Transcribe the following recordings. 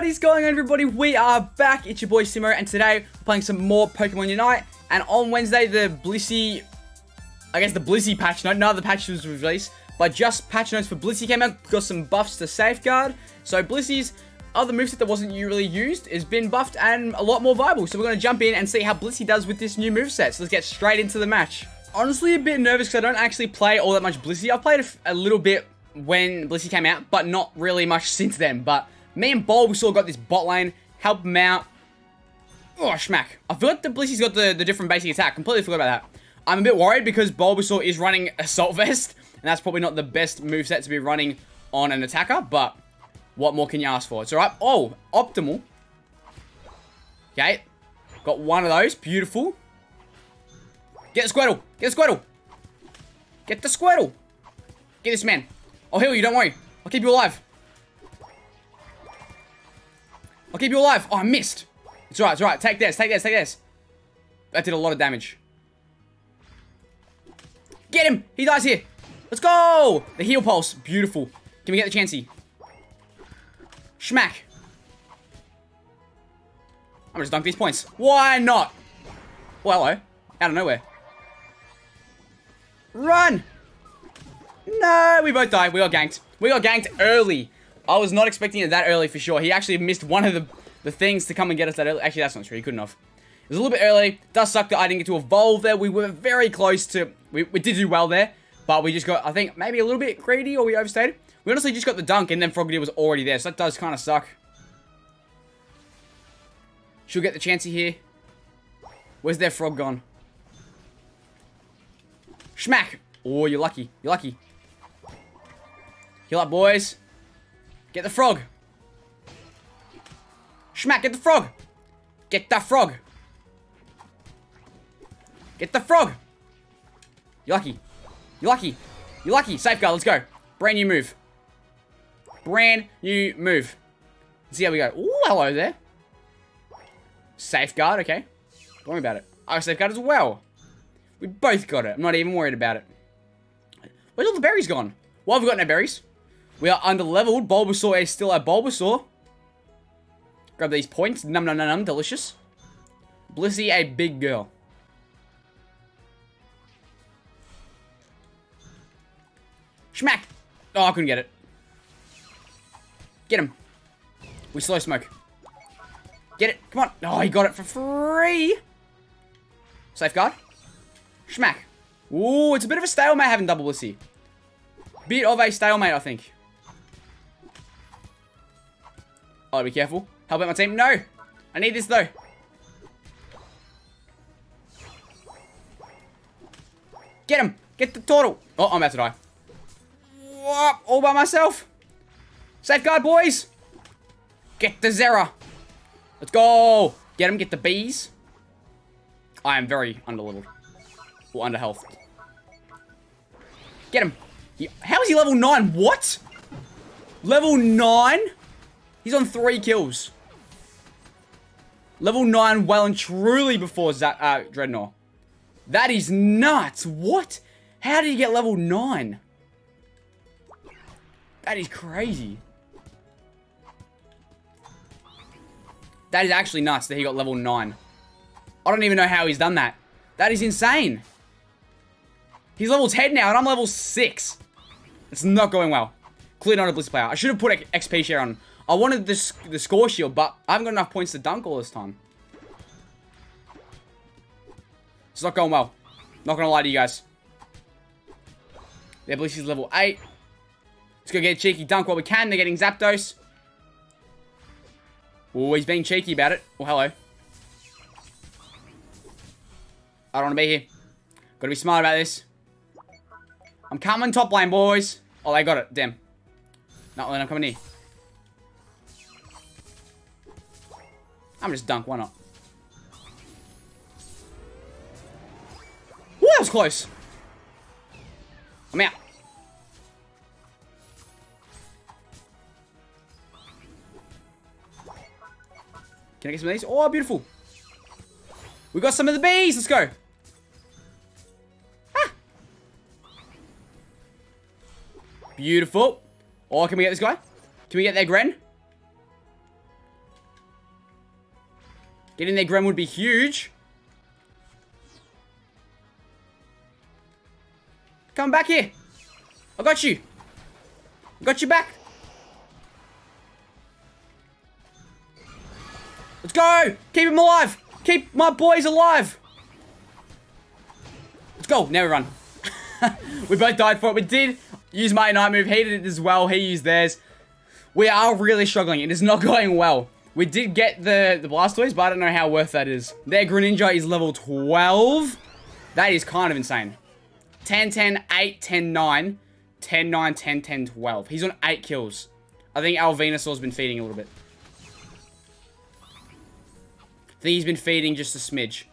What is going on everybody? We are back. It's your boy Symo and today we're playing some more Pokemon Unite. And on Wednesday the Blissey, I guess the Blissey patch note, none of the patches was released. But just patch notes for Blissey came out, got some buffs to Safeguard. So Blissey's other moveset that wasn't really used has been buffed and a lot more viable. So we're going to jump in and see how Blissey does with this new moveset. So let's get straight into the match. Honestly a bit nervous because I don't actually play all that much Blissey. I've played a, a little bit when Blissey came out, but not really much since then. But me and Bulbasaur got this bot lane, help him out. Oh, schmack. I forgot the Blissey's got the, the different basic attack. Completely forgot about that. I'm a bit worried because Bulbasaur is running Assault Vest, and that's probably not the best move set to be running on an attacker, but what more can you ask for? It's alright. Oh, Optimal. Okay. Got one of those. Beautiful. Get the Squirtle. Get the Squirtle. Get the Squirtle. Get this man. Oh, I'll heal you, don't worry. I'll keep you alive. I'll keep you alive. Oh, I missed. It's alright, it's alright. Take this, take this, take this. That did a lot of damage. Get him! He dies here. Let's go! The heal pulse. Beautiful. Can we get the Chansey? Schmack. I'm just dunk these points. Why not? Well, hello. Out of nowhere. Run! No, we both died. We got ganked. We got ganked early. I was not expecting it that early for sure. He actually missed one of the, the things to come and get us that early. Actually, that's not true. He couldn't have. It was a little bit early. Does suck that I didn't get to evolve there. We were very close to... We, we did do well there. But we just got, I think, maybe a little bit greedy or we overstayed. We honestly just got the dunk and then Frogadier was already there. So that does kind of suck. She'll get the Chansey here. Where's their frog gone? Schmack! Oh, you're lucky. You're lucky. Heal up, boys. Get the frog. Schmack, get the frog. Get the frog. Get the frog. You're lucky. You're lucky. You're lucky. Safeguard, let's go. Brand new move. Brand new move. Let's see how we go. Ooh, hello there. Safeguard, okay. Don't worry about it. Have safeguard as well. We both got it. I'm not even worried about it. Where's all the berries gone? Well, have we got no berries. We are under leveled. Bulbasaur is still a Bulbasaur. Grab these points. Num num num num. Delicious. Blissey, a big girl. Schmack. Oh, I couldn't get it. Get him. We slow smoke. Get it. Come on. Oh, he got it for free. Safeguard. Schmack. Ooh, it's a bit of a stalemate having double Blissey. Bit of a stalemate, I think. Oh, be careful. Help out my team. No! I need this, though. Get him! Get the turtle! Oh, I'm about to die. Whoop, all by myself. Safeguard, boys! Get the Zera. Let's go! Get him, get the bees. I am very underleveled. Or under health. Get him. How is he level 9? What? Level 9? He's on 3 kills. Level 9 well and truly before Z uh, Drednaw. That is nuts. What? How did he get level 9? That is crazy. That is actually nuts that he got level 9. I don't even know how he's done that. That is insane. He's level 10 now, and I'm level 6. It's not going well. Clearly not a Bliss player. I should have put XP share on. I wanted the, the score shield, but I haven't got enough points to dunk all this time. It's not going well. Not gonna lie to you guys. Their is level 8. Let's go get a cheeky dunk while we can. They're getting Zapdos. Oh, he's being cheeky about it. Oh, hello. I don't want to be here. Gotta be smart about this. I'm coming top lane, boys. Oh, they got it. Damn. Not when I'm coming here. I'm just dunk. Why not? Ooh, that was close. I'm out. Can I get some of these? Oh, beautiful. We got some of the bees. Let's go. Ah. Beautiful. Oh, can we get this guy? Can we get their Gren? Getting their Gren would be huge. Come back here. I got you. I got you back. Let's go. Keep him alive. Keep my boys alive. Let's go. Now we run. we both died for it. We did use my night move. He did it as well. He used theirs. We are really struggling. It is not going well. We did get the, the Blastoise, but I don't know how worth that is. Their Greninja is level 12. That is kind of insane. 10, 10, 8, 10, 9. 10, 9, 10, 10, 12. He's on 8 kills. I think our Venusaur's been feeding a little bit. I think he's been feeding just a smidge.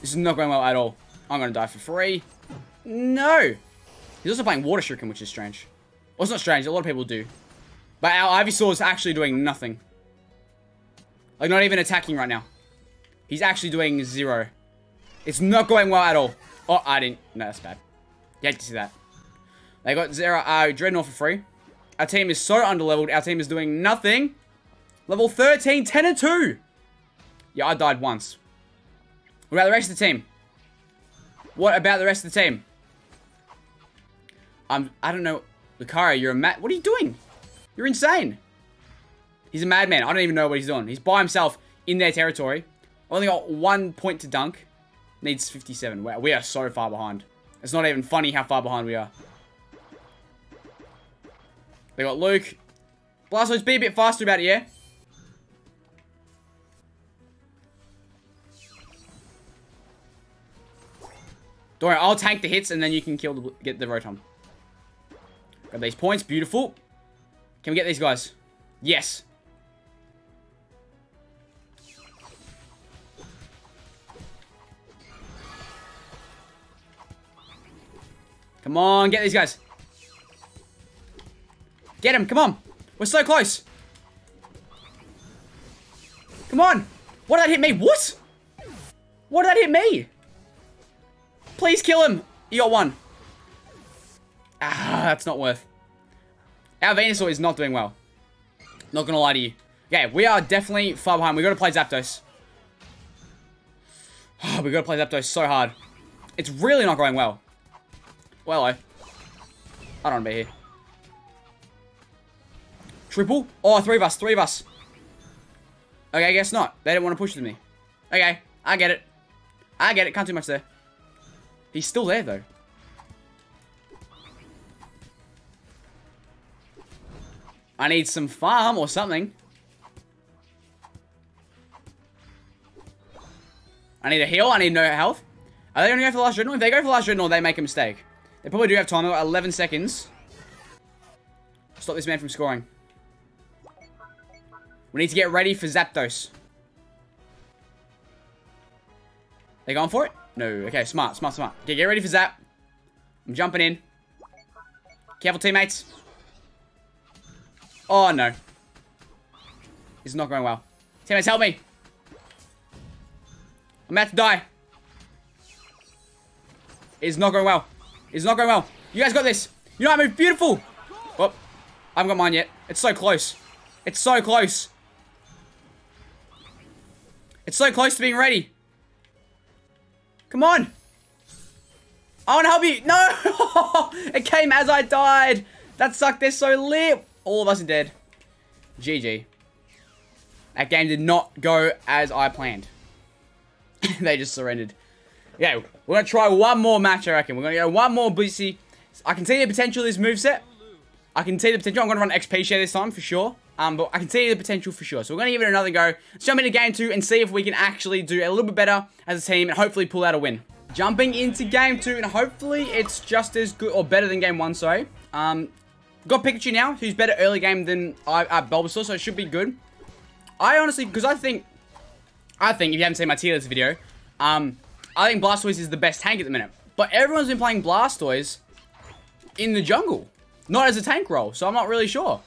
This is not going well at all. I'm going to die for free. No. He's also playing Water Shuriken, which is strange. Well, it's not strange. A lot of people do. But our Ivysaur is actually doing nothing. Like, not even attacking right now. He's actually doing zero. It's not going well at all. Oh, I didn't. No, that's bad. You hate to see that. They got zero uh, Drednaw for free. Our team is so underleveled. Our team is doing nothing. Level 13, 10 and 2. Yeah, I died once. What about the rest of the team? What about the rest of the team? I'm, I don't know. Lucario, you're a mad... What are you doing? You're insane. He's a madman. I don't even know what he's doing. He's by himself in their territory. Only got one point to dunk. Needs 57. Wow, we are so far behind. It's not even funny how far behind we are. They got Luke. Blastoise, be a bit faster about it, yeah? Don't worry, I'll tank the hits and then you can kill the, get the Rotom. Got these points, beautiful. Can we get these guys? Yes. Come on, get these guys. Get him, come on. We're so close. Come on. What did that hit me? What? What did that hit me? Please kill him. You got one. Ah, that's not worth. Our Venusaur is not doing well. Not gonna lie to you. Yeah, we are definitely far behind. We gotta play Zapdos. we gotta play Zapdos so hard. It's really not going well. Well, I, I don't want to be here. Triple? Oh, three of us, three of us. Okay, I guess not. They didn't want to push with me. Okay, I get it. I get it, can't do much there. He's still there, though. I need some farm or something. I need a heal. I need no health. Are they going to go for the last Drednaw? If they go for the last Drednaw, they make a mistake. They probably do have time. They've got 11 seconds. Stop this man from scoring. We need to get ready for Zapdos. They going for it? No. Okay, smart, smart, smart. Okay, get ready for Zap. I'm jumping in. Careful, teammates. Oh, no. Is not going well. Teammates, help me. I'm about to die. It's not going well. It's not going well. You guys got this. You know I move beautiful. Oh, I haven't got mine yet. It's so close. It's so close. It's so close to being ready. Come on. I want to help you. No! it came as I died. That sucked. They're so lit. All of us are dead. GG. That game did not go as I planned. they just surrendered. Yeah, we're going to try one more match, I reckon. We're going to go one more Blissey. I can see the potential of this moveset. I can see the potential. I'm going to run XP share this time for sure. Um, but I can see the potential for sure. So we're going to give it another go. Let's jump into game two and see if we can actually do a little bit better as a team and hopefully pull out a win. Jumping into game two and hopefully it's just as good or better than game one, sorry. Um, got Pikachu now, who's better early game than uh, Bulbasaur, so it should be good. I honestly, because I think, I think, if you haven't seen my tier list video, um, I think Blastoise is the best tank at the minute. But everyone's been playing Blastoise in the jungle. Not as a tank role, so I'm not really sure.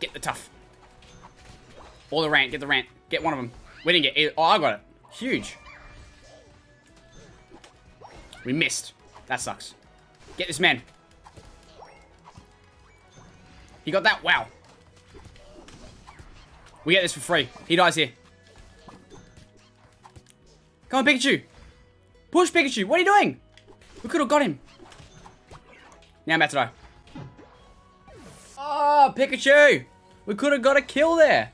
Get the tough. Or the rant, get the rant. Get one of them. We didn't get it. Oh, I got it. Huge. We missed. That sucks. Get this man. He got that? Wow. We get this for free. He dies here. Come on, Pikachu. Push, Pikachu. What are you doing? We could have got him. Now I'm about to die. Oh, Pikachu. We could have got a kill there.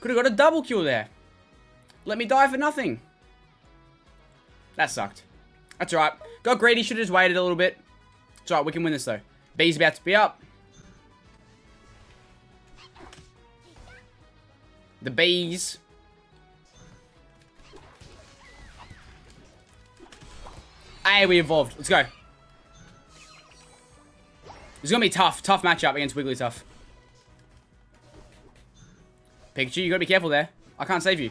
Could have got a double kill there. Let me die for nothing. That sucked. That's alright. Got greedy. Should have just waited a little bit. It's alright. We can win this, though. B's about to be up. The bees. Hey, we evolved. Let's go. It's gonna be tough. Tough matchup against Wigglytuff. Pikachu, you gotta be careful there. I can't save you.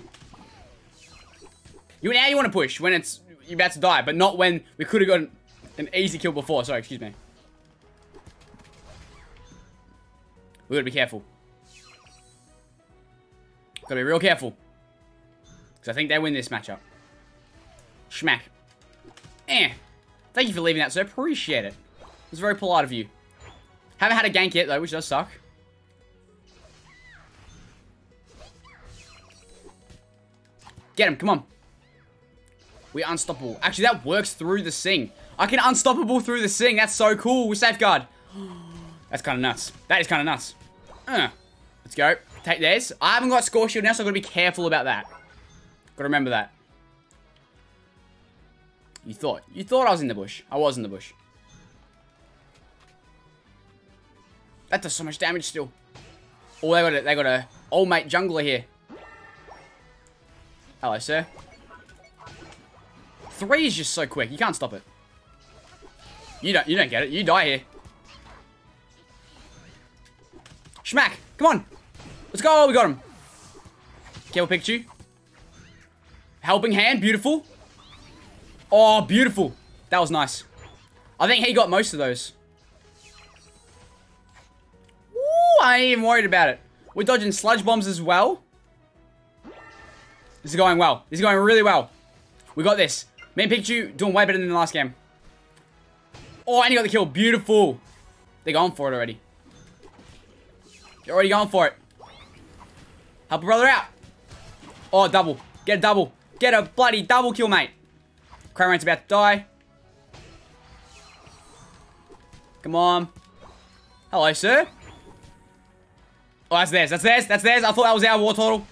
You now you want to push when it's you're about to die, but not when we could have gotten an easy kill before. Sorry, excuse me. We gotta be careful. Gotta be real careful. Because I think they win this matchup. Schmack. Eh. Thank you for leaving that, sir. Appreciate it. It was very polite of you. Haven't had a gank yet, though, which does suck. Get him, come on. We're unstoppable. Actually, that works through the sing. I can unstoppable through the sing. That's so cool. We safeguard. That's kind of nuts. That is kind of nuts. Uh, let's go. Take this. I haven't got score shield now, so I've got to be careful about that. Got to remember that. You thought. You thought I was in the bush. I was in the bush. That does so much damage still. Oh, they got a, they got a old mate jungler here. Hello, sir. Three is just so quick. You can't stop it. You don't. You don't get it. You die here. Schmack. Come on. Let's go. We got him. Kill Pikachu. Helping hand. Beautiful. Oh, beautiful. That was nice. I think he got most of those. Ooh, I ain't even worried about it. We're dodging sludge bombs as well. This is going well. This is going really well. We got this. And Pikachu doing way better than the last game. Oh, and he got the kill. Beautiful. They're going for it already. You're already going for it. Help a brother out. Oh, double. Get a double. Get a bloody double kill, mate. Cramorant's about to die. Come on. Hello, sir. Oh, that's theirs. That's theirs. That's theirs. I thought that was our Wartortle.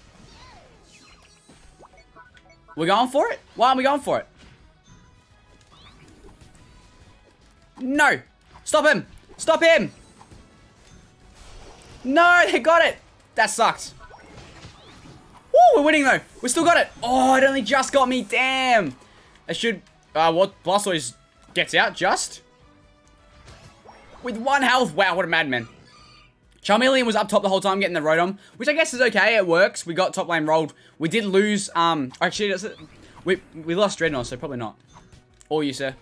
We're going for it? Why aren't we going for it? No. Stop him. Stop him. No, they got it. That sucks. Woo, we're winning though. We still got it. Oh, it only just got me. Damn. I should... Uh, what? Blastoise gets out just? With one health. Wow, what a madman. Charmeleon was up top the whole time getting the Rotom, which I guess is okay. It works. We got top lane rolled. We did lose... Um, actually, we, we lost Drednaw, so probably not. Or you, sir.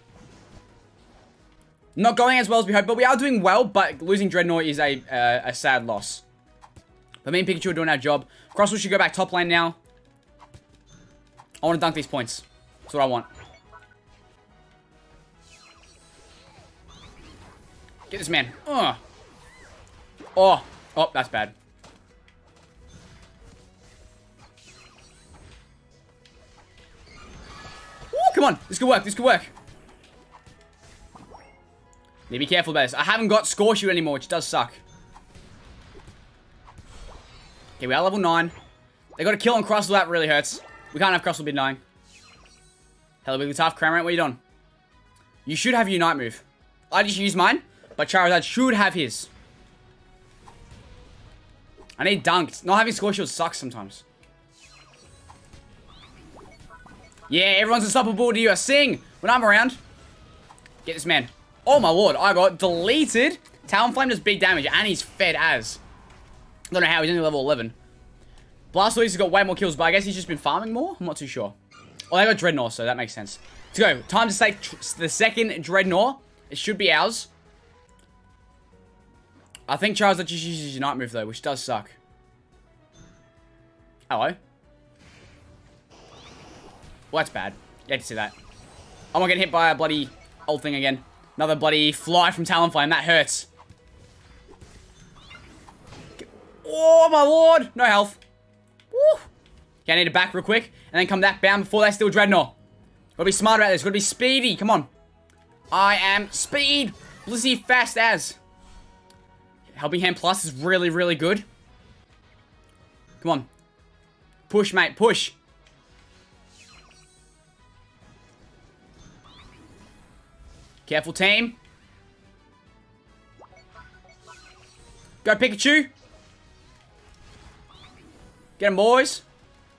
Not going as well as we hoped, but we are doing well, but losing Drednaw is a, uh, a sad loss. But me and Pikachu are doing our job. Crustle should go back top lane now. I want to dunk these points. That's what I want. Get this man. Ugh. Oh. Oh, that's bad. Ooh, come on. This could work. This could work. Need to be careful about this. I haven't got score shield anymore, which does suck. Okay, we are level 9. They got a kill on Crustle, that really hurts. We can't have Crustle be dying. Hello, Wigglytuff. Cramorant, what are you doing? You should have your Unite move. I just used mine, but Charizard should have his. I need dunked. Not having score shield sucks sometimes. Yeah, everyone's unstoppable to you. I sing when I'm around. Get this man. Oh my lord, I got deleted. Talonflame does big damage, and he's fed as. I don't know how, he's only level 11. Blastoise has got way more kills, but I guess he's just been farming more? I'm not too sure. Oh, they got Drednaw, so that makes sense. Let's go. Time to take the second Drednaw. It should be ours. I think Charles just uses Unite move, though, which does suck. Hello. Well, that's bad. You had to see that. I'm not getting hit by a bloody old thing again. Another bloody fly from Talonflame. That hurts. Oh, my lord. No health. Woo. Okay, I need to back real quick. And then come back down before they steal Drednaw. Gotta be smart about this. Gotta be speedy. Come on. I am speed. Blissey fast as. Helping Hand Plus is really, really good. Come on. Push, mate. Push. Careful, team. Go, Pikachu. Get him, boys.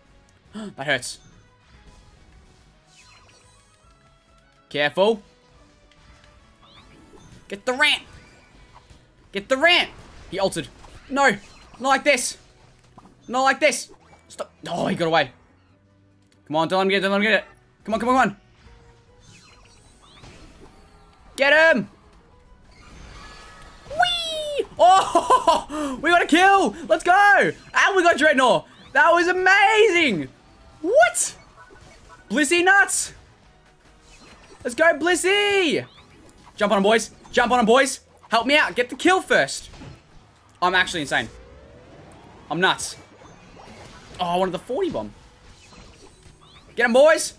that hurts. Careful. Get the ramp. Get the ramp. He altered. No. Not like this. Not like this. Stop. Oh, he got away. Come on, don't let him get it. Don't let him get it. Come on, come on, come on. Get him! Whee! Oh! We got a kill! Let's go! And we got Drednaw! That was amazing! What? Blissey nuts! Let's go, Blissey! Jump on him, boys. Jump on him, boys. Help me out. Get the kill first. I'm actually insane. I'm nuts. Oh, I wanted the 40 bomb. Get him, boys.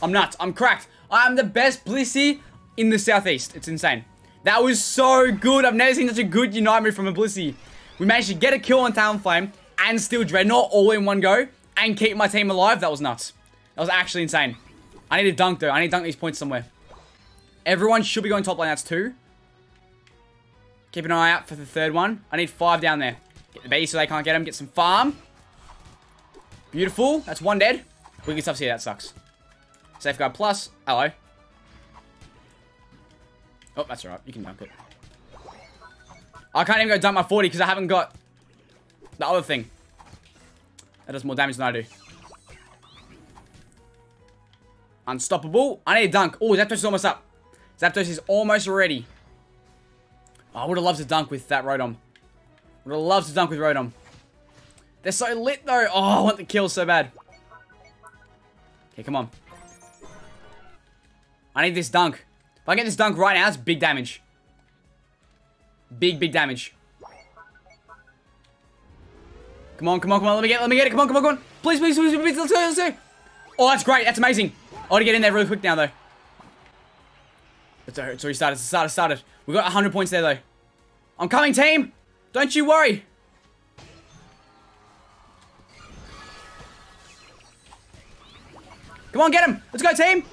I'm nuts. I'm cracked. I'm the best Blissey in the Southeast. It's insane. That was so good. I've never seen such a good Unite move from a Blissey. We managed to get a kill on Talonflame and steal Drednaw all in one go and keep my team alive. That was nuts. That was actually insane. I need to dunk, though. I need to dunk these points somewhere. Everyone should be going top lane. That's two. Keep an eye out for the third one. I need five down there. Get the base so they can't get them. Get some farm. Beautiful. That's one dead. We get stuff here. That sucks. Safeguard plus. Hello. Oh, that's alright. You can dunk it. I can't even go dunk my 40 because I haven't got the other thing. That does more damage than I do. Unstoppable. I need a dunk. Oh, Zapdos is almost up. Zapdos is almost ready. Oh, I would have loved to dunk with that Rotom. Would have loved to dunk with Rotom. They're so lit though. Oh, I want the kill so bad. Okay, come on. I need this dunk. If I get this dunk right now, it's big damage. Big, big damage. Come on, come on, come on. Let me get it, let me get it. Come on, come on, come on. Please, please, please, please. Let's go, let's go. Oh, that's great. That's amazing. I want to get in there really quick now, though. It's, it's already started. It's started, started. We got 100 points there, though. I'm coming, team. Don't you worry. Come on, get him. Let's go, team.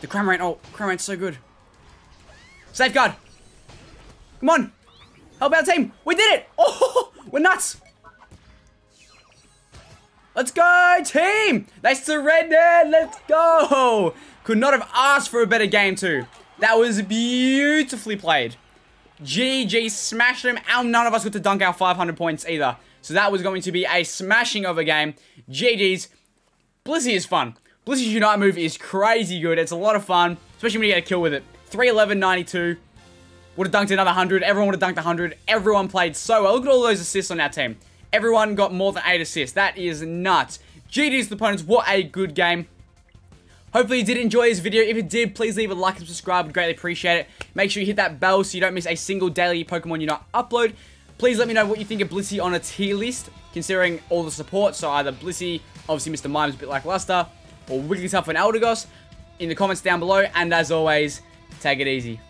The Cramorant. Oh, Cramorant's so good. Safeguard. Come on. Help out, team. We did it. Oh, we're nuts. Let's go, team. They surrendered. Let's go. Could not have asked for a better game, too. That was beautifully played. GG, smashed them. And none of us got to dunk our 500 points either. So that was going to be a smashing of a game. GG's. Blissey is fun. Blissey's Unite move is crazy good. It's a lot of fun, especially when you get a kill with it. 311, 92. Would have dunked another 100. Everyone would have dunked 100. Everyone played so well. Look at all those assists on our team. Everyone got more than 8 assists. That is nuts. GD's the opponents. What a good game. Hopefully you did enjoy this video. If you did, please leave a like and subscribe. I'd greatly appreciate it. Make sure you hit that bell so you don't miss a single daily Pokemon Unite upload. Please let me know what you think of Blissey on a tier list, considering all the support. So either Blissey, obviously Mr. Mime's a bit lackluster, or Wigglytuff and Eldegoss in the comments down below. And as always, take it easy.